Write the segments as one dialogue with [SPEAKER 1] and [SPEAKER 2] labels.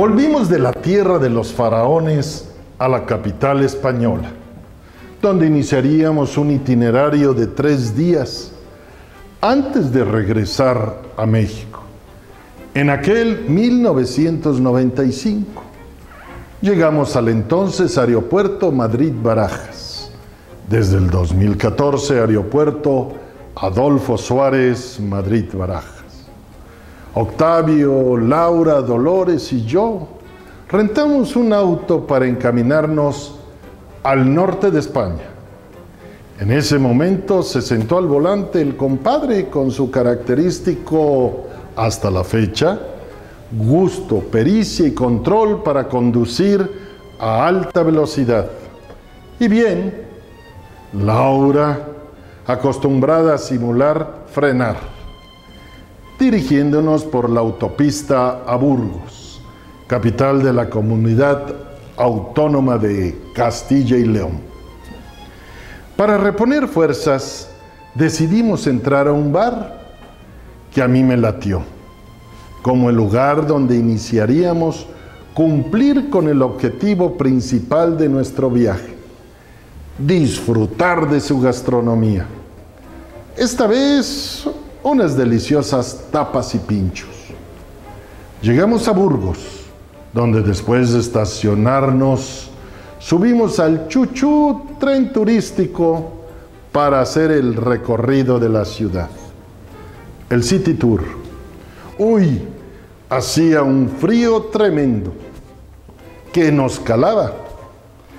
[SPEAKER 1] Volvimos de la tierra de los faraones a la capital española, donde iniciaríamos un itinerario de tres días antes de regresar a México. En aquel 1995 llegamos al entonces aeropuerto Madrid-Barajas. Desde el 2014 aeropuerto Adolfo Suárez Madrid-Barajas. Octavio, Laura, Dolores y yo rentamos un auto para encaminarnos al norte de España. En ese momento se sentó al volante el compadre con su característico, hasta la fecha, gusto, pericia y control para conducir a alta velocidad. Y bien, Laura, acostumbrada a simular frenar dirigiéndonos por la autopista a Burgos, capital de la comunidad autónoma de Castilla y León. Para reponer fuerzas, decidimos entrar a un bar que a mí me latió, como el lugar donde iniciaríamos cumplir con el objetivo principal de nuestro viaje, disfrutar de su gastronomía. Esta vez unas deliciosas tapas y pinchos. Llegamos a Burgos, donde después de estacionarnos, subimos al Chuchú tren turístico para hacer el recorrido de la ciudad. El City Tour. Uy, hacía un frío tremendo que nos calaba.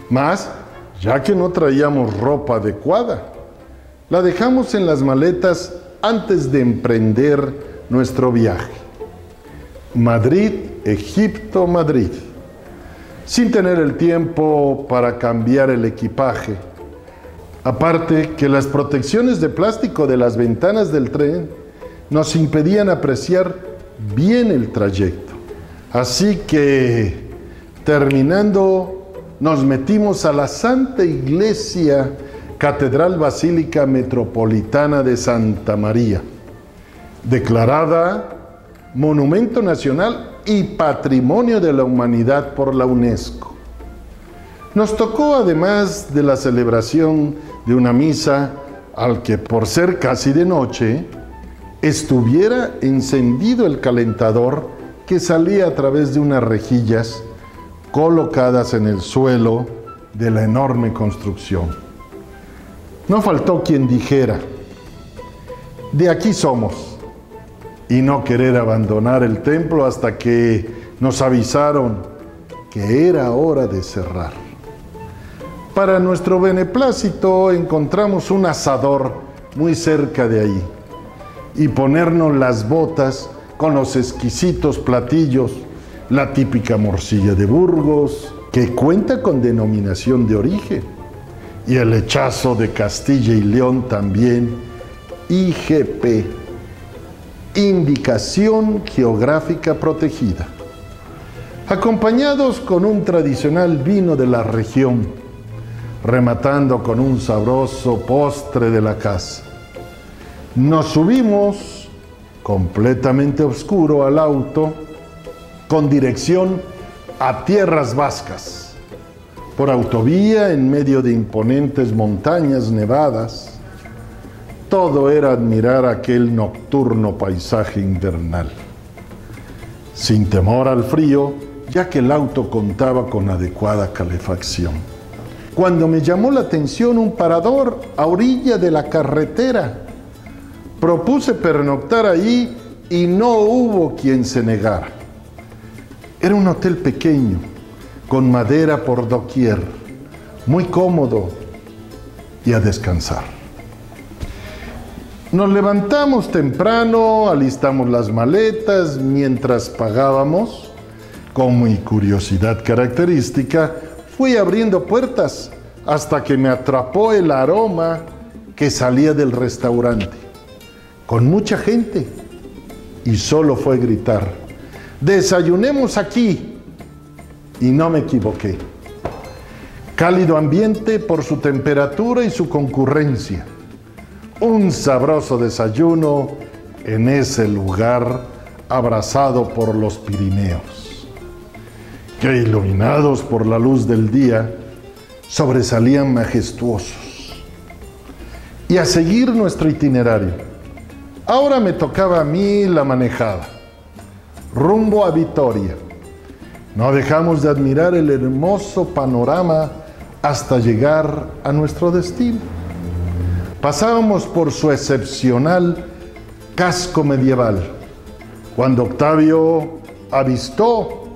[SPEAKER 1] Más, ya que no traíamos ropa adecuada, la dejamos en las maletas antes de emprender nuestro viaje. Madrid, Egipto, Madrid. Sin tener el tiempo para cambiar el equipaje. Aparte que las protecciones de plástico de las ventanas del tren nos impedían apreciar bien el trayecto. Así que, terminando, nos metimos a la Santa Iglesia Catedral Basílica Metropolitana de Santa María, declarada Monumento Nacional y Patrimonio de la Humanidad por la UNESCO. Nos tocó, además de la celebración de una misa, al que por ser casi de noche, estuviera encendido el calentador que salía a través de unas rejillas colocadas en el suelo de la enorme construcción. No faltó quien dijera, de aquí somos, y no querer abandonar el templo hasta que nos avisaron que era hora de cerrar. Para nuestro beneplácito encontramos un asador muy cerca de ahí y ponernos las botas con los exquisitos platillos, la típica morcilla de Burgos, que cuenta con denominación de origen y el hechazo de Castilla y León también, IGP, Indicación Geográfica Protegida, acompañados con un tradicional vino de la región, rematando con un sabroso postre de la casa. Nos subimos completamente oscuro al auto con dirección a tierras vascas por autovía en medio de imponentes montañas nevadas. Todo era admirar aquel nocturno paisaje invernal. Sin temor al frío, ya que el auto contaba con adecuada calefacción. Cuando me llamó la atención un parador a orilla de la carretera, propuse pernoctar allí y no hubo quien se negara. Era un hotel pequeño, con madera por doquier, muy cómodo y a descansar. Nos levantamos temprano, alistamos las maletas mientras pagábamos. Con mi curiosidad característica, fui abriendo puertas hasta que me atrapó el aroma que salía del restaurante, con mucha gente, y solo fue gritar, desayunemos aquí, y no me equivoqué. Cálido ambiente por su temperatura y su concurrencia. Un sabroso desayuno en ese lugar abrazado por los Pirineos. que iluminados por la luz del día, sobresalían majestuosos. Y a seguir nuestro itinerario. Ahora me tocaba a mí la manejada, rumbo a Vitoria. No dejamos de admirar el hermoso panorama hasta llegar a nuestro destino. Pasábamos por su excepcional casco medieval, cuando Octavio avistó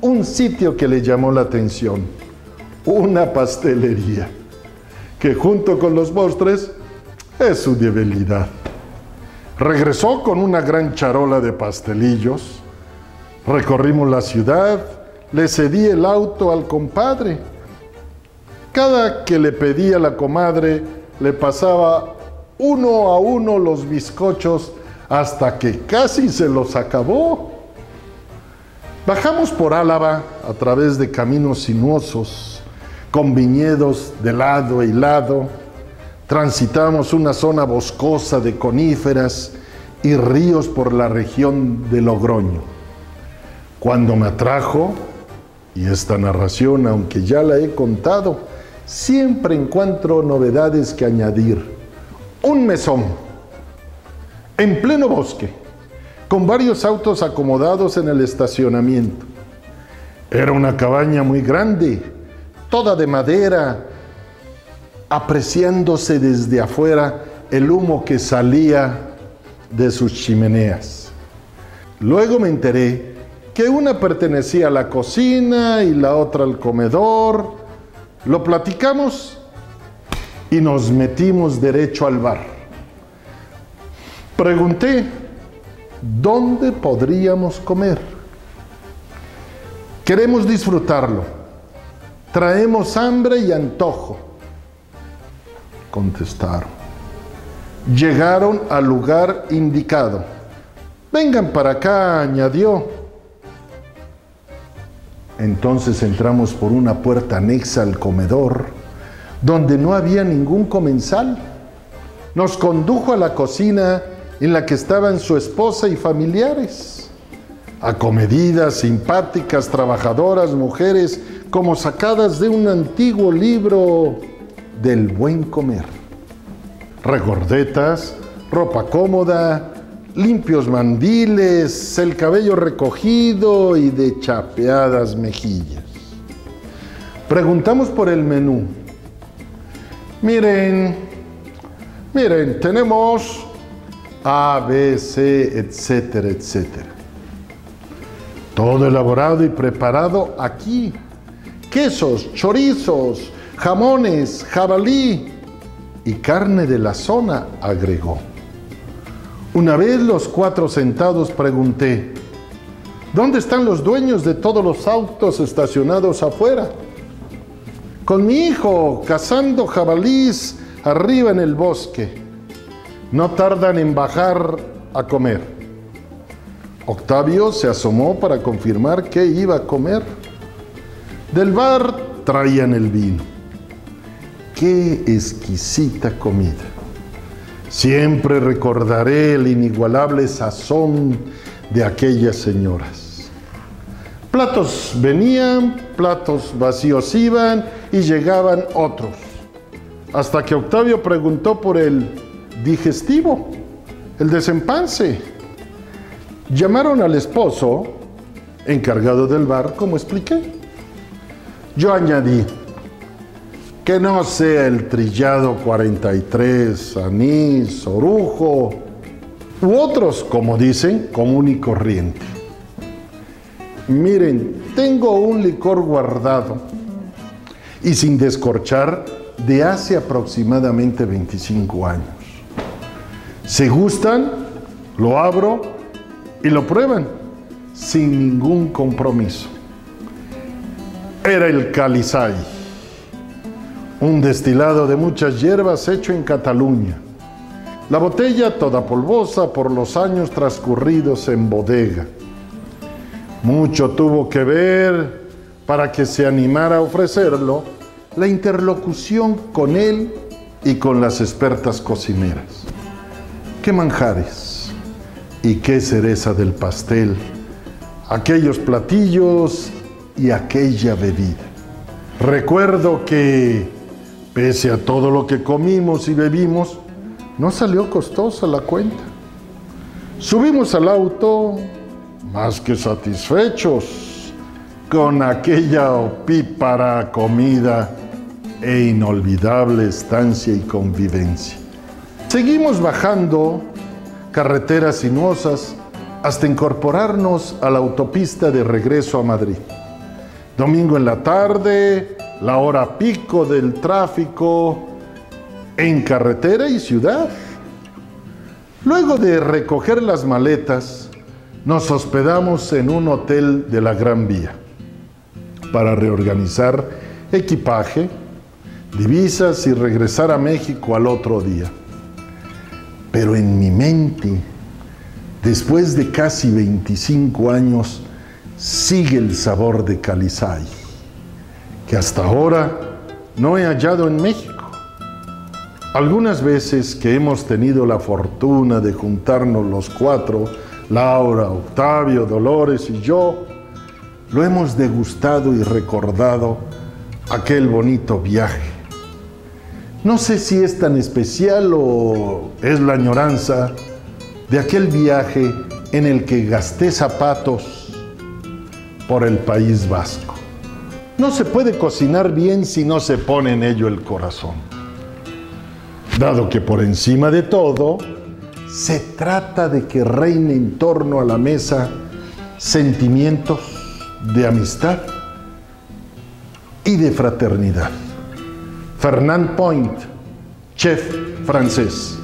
[SPEAKER 1] un sitio que le llamó la atención, una pastelería, que junto con los postres es su debilidad. Regresó con una gran charola de pastelillos, recorrimos la ciudad, le cedí el auto al compadre. Cada que le pedía la comadre, le pasaba uno a uno los bizcochos hasta que casi se los acabó. Bajamos por Álava a través de caminos sinuosos, con viñedos de lado y lado. Transitamos una zona boscosa de coníferas y ríos por la región de Logroño. Cuando me atrajo, y esta narración, aunque ya la he contado, siempre encuentro novedades que añadir. Un mesón, en pleno bosque, con varios autos acomodados en el estacionamiento. Era una cabaña muy grande, toda de madera, apreciándose desde afuera el humo que salía de sus chimeneas. Luego me enteré que una pertenecía a la cocina y la otra al comedor, lo platicamos y nos metimos derecho al bar. Pregunté, ¿dónde podríamos comer? Queremos disfrutarlo. Traemos hambre y antojo. Contestaron. Llegaron al lugar indicado. Vengan para acá, añadió. Entonces entramos por una puerta anexa al comedor, donde no había ningún comensal. Nos condujo a la cocina en la que estaban su esposa y familiares. Acomedidas, simpáticas, trabajadoras, mujeres, como sacadas de un antiguo libro del buen comer. Regordetas, ropa cómoda, limpios mandiles, el cabello recogido y de chapeadas mejillas. Preguntamos por el menú. Miren, miren, tenemos A, B, C, etcétera, etcétera. Todo elaborado y preparado aquí. Quesos, chorizos, jamones, jabalí y carne de la zona, agregó. Una vez los cuatro sentados pregunté, ¿dónde están los dueños de todos los autos estacionados afuera? Con mi hijo cazando jabalís arriba en el bosque. No tardan en bajar a comer. Octavio se asomó para confirmar qué iba a comer. Del bar traían el vino. Qué exquisita comida. Siempre recordaré el inigualable sazón de aquellas señoras. Platos venían, platos vacíos iban y llegaban otros. Hasta que Octavio preguntó por el digestivo, el desempance. Llamaron al esposo, encargado del bar, como expliqué. Yo añadí, que no sea el trillado 43, anís, orujo, u otros, como dicen, común y corriente. Miren, tengo un licor guardado y sin descorchar de hace aproximadamente 25 años. Si gustan, lo abro y lo prueban sin ningún compromiso. Era el Calizay un destilado de muchas hierbas hecho en Cataluña. La botella toda polvosa por los años transcurridos en bodega. Mucho tuvo que ver para que se animara a ofrecerlo la interlocución con él y con las expertas cocineras. ¿Qué manjares y qué cereza del pastel? Aquellos platillos y aquella bebida. Recuerdo que, pese a todo lo que comimos y bebimos, no salió costosa la cuenta. Subimos al auto más que satisfechos con aquella opípara comida e inolvidable estancia y convivencia. Seguimos bajando carreteras sinuosas hasta incorporarnos a la autopista de regreso a Madrid. Domingo en la tarde, la hora pico del tráfico en carretera y ciudad. Luego de recoger las maletas, nos hospedamos en un hotel de la Gran Vía para reorganizar equipaje, divisas y regresar a México al otro día. Pero en mi mente, después de casi 25 años, sigue el sabor de Calizay, que hasta ahora no he hallado en México. Algunas veces que hemos tenido la fortuna de juntarnos los cuatro, Laura, Octavio, Dolores y yo, lo hemos degustado y recordado aquel bonito viaje. No sé si es tan especial o es la añoranza de aquel viaje en el que gasté zapatos por el País Vasco. No se puede cocinar bien si no se pone en ello el corazón dado que por encima de todo se trata de que reine en torno a la mesa sentimientos de amistad y de fraternidad. Fernand Point, chef francés.